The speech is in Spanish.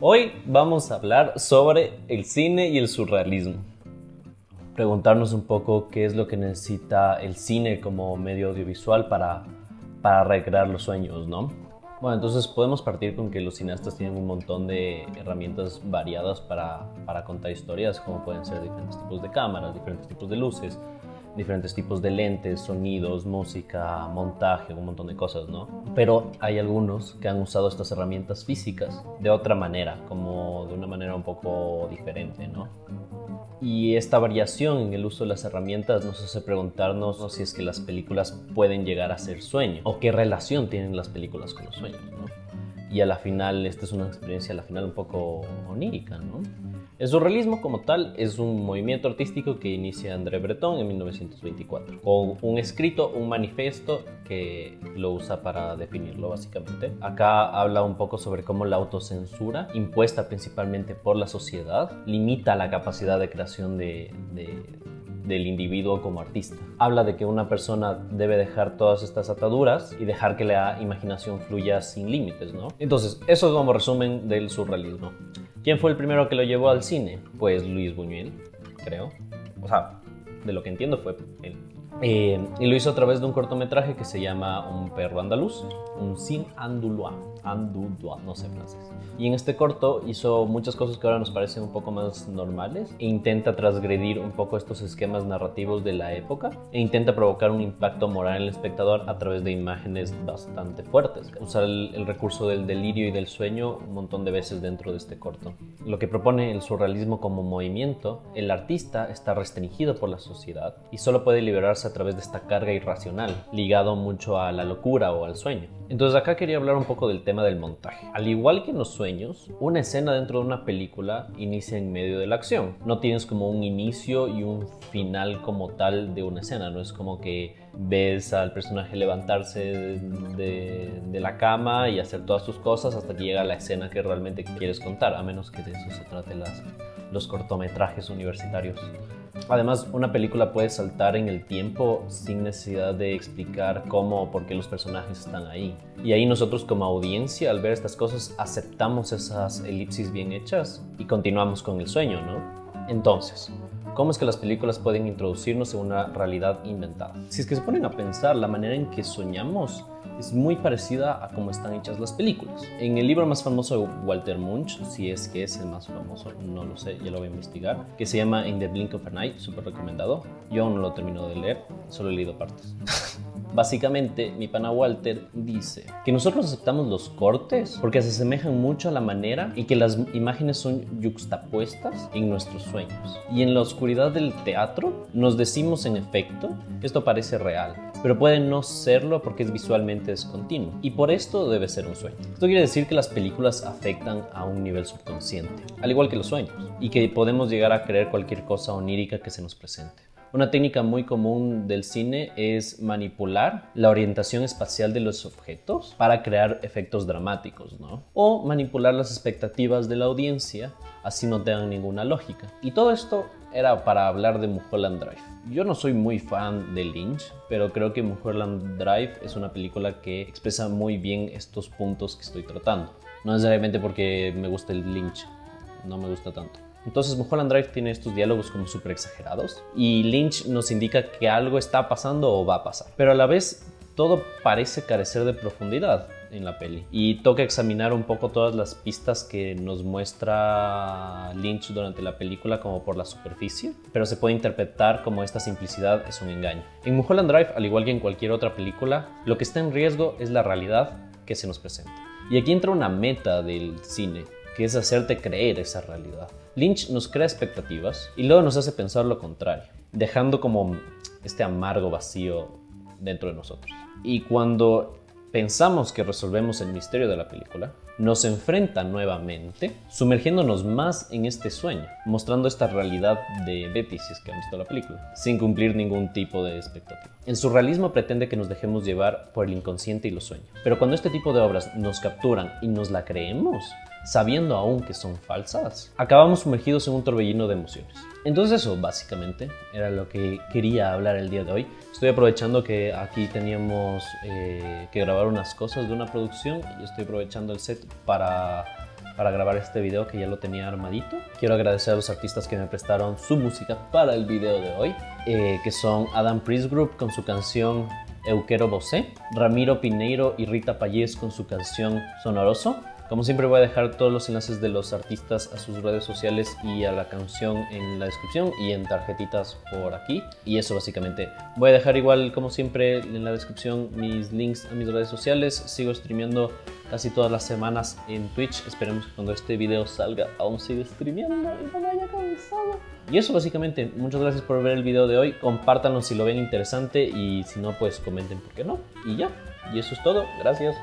Hoy vamos a hablar sobre el cine y el surrealismo. Preguntarnos un poco qué es lo que necesita el cine como medio audiovisual para, para recrear los sueños, ¿no? Bueno, entonces podemos partir con que los cineastas tienen un montón de herramientas variadas para, para contar historias, como pueden ser diferentes tipos de cámaras, diferentes tipos de luces, diferentes tipos de lentes, sonidos, música, montaje, un montón de cosas, ¿no? Pero hay algunos que han usado estas herramientas físicas de otra manera, como de una manera un poco diferente, ¿no? Y esta variación en el uso de las herramientas nos hace preguntarnos si es que las películas pueden llegar a ser sueño o qué relación tienen las películas con los sueños, ¿no? Y a la final, esta es una experiencia a la final un poco onírica, ¿no? El surrealismo como tal es un movimiento artístico que inicia André Breton en 1924, con un escrito, un manifiesto que lo usa para definirlo básicamente. Acá habla un poco sobre cómo la autocensura, impuesta principalmente por la sociedad, limita la capacidad de creación de, del individuo como artista. Habla de que una persona debe dejar todas estas ataduras y dejar que la imaginación fluya sin límites, ¿no? Entonces, eso es como resumen del surrealismo. ¿Quién fue el primero que lo llevó al cine? Pues Luis Buñuel, creo. O sea, de lo que entiendo fue él. Eh, y lo hizo a través de un cortometraje que se llama Un perro andaluz, un sin andoulois, andoulois, no sé francés. Y en este corto hizo muchas cosas que ahora nos parecen un poco más normales e intenta transgredir un poco estos esquemas narrativos de la época e intenta provocar un impacto moral en el espectador a través de imágenes bastante fuertes. Usar el, el recurso del delirio y del sueño un montón de veces dentro de este corto. Lo que propone el surrealismo como movimiento, el artista está restringido por la sociedad y solo puede liberarse a través de esta carga irracional, ligado mucho a la locura o al sueño. Entonces acá quería hablar un poco del tema del montaje. Al igual que en los sueños, una escena dentro de una película inicia en medio de la acción. No tienes como un inicio y un final como tal de una escena, no es como que ves al personaje levantarse de, la cama y hacer todas sus cosas hasta que llega la escena que realmente quieres contar, a menos que de eso se trate los cortometrajes universitarios. Además, una película puede saltar en el tiempo sin necesidad de explicar cómo o por qué los personajes están ahí. Y ahí nosotros como audiencia, al ver estas cosas, aceptamos esas elipsis bien hechas y continuamos con el sueño, ¿no? Entonces, ¿Cómo es que las películas pueden introducirnos en una realidad inventada? Si es que se ponen a pensar, la manera en que soñamos es muy parecida a cómo están hechas las películas. En el libro más famoso de Walter Munch, si es que es el más famoso, no lo sé, ya lo voy a investigar, que se llama In the Blink of an Eye, súper recomendado. Yo aún no lo termino de leer, solo he leído partes. Básicamente, mi pana Walter dice que nosotros aceptamos los cortes porque se asemejan mucho a la manera y que las imágenes son yuxtapuestas en nuestros sueños. Y en la oscuridad del teatro nos decimos en efecto que esto parece real, pero puede no serlo porque es visualmente descontinuo. Y por esto debe ser un sueño. Esto quiere decir que las películas afectan a un nivel subconsciente, al igual que los sueños, y que podemos llegar a creer cualquier cosa onírica que se nos presente. Una técnica muy común del cine es manipular la orientación espacial de los objetos para crear efectos dramáticos, ¿no? O manipular las expectativas de la audiencia, así no tengan ninguna lógica. Y todo esto era para hablar de Mulholland Drive. Yo no soy muy fan de Lynch, pero creo que Mulholland Drive es una película que expresa muy bien estos puntos que estoy tratando. No necesariamente porque me gusta el Lynch, no me gusta tanto. Entonces Mulholland Drive tiene estos diálogos como súper exagerados y Lynch nos indica que algo está pasando o va a pasar. Pero a la vez todo parece carecer de profundidad en la peli y toca examinar un poco todas las pistas que nos muestra Lynch durante la película como por la superficie, pero se puede interpretar como esta simplicidad es un engaño. En Mulholland Drive, al igual que en cualquier otra película, lo que está en riesgo es la realidad que se nos presenta. Y aquí entra una meta del cine, que es hacerte creer esa realidad. Lynch nos crea expectativas y luego nos hace pensar lo contrario, dejando como este amargo vacío dentro de nosotros. Y cuando pensamos que resolvemos el misterio de la película, nos enfrenta nuevamente, sumergiéndonos más en este sueño, mostrando esta realidad de Betty, si es que han visto la película, sin cumplir ningún tipo de expectativa. El surrealismo pretende que nos dejemos llevar por el inconsciente y los sueños, pero cuando este tipo de obras nos capturan y nos la creemos, sabiendo aún que son falsas, acabamos sumergidos en un torbellino de emociones. Entonces eso básicamente era lo que quería hablar el día de hoy. Estoy aprovechando que aquí teníamos eh, que grabar unas cosas de una producción y estoy aprovechando el set para para grabar este video que ya lo tenía armadito. Quiero agradecer a los artistas que me prestaron su música para el video de hoy, eh, que son Adam Priest Group con su canción Euquero Bosé, Ramiro Pineiro y Rita Payés con su canción Sonoroso, como siempre voy a dejar todos los enlaces de los artistas a sus redes sociales y a la canción en la descripción y en tarjetitas por aquí. Y eso básicamente. Voy a dejar igual como siempre en la descripción mis links a mis redes sociales. Sigo streameando casi todas las semanas en Twitch. Esperemos que cuando este video salga aún siga streameando y no me haya cansado. Y eso básicamente. Muchas gracias por ver el video de hoy. Compártanlo si lo ven interesante y si no pues comenten por qué no. Y ya. Y eso es todo. Gracias.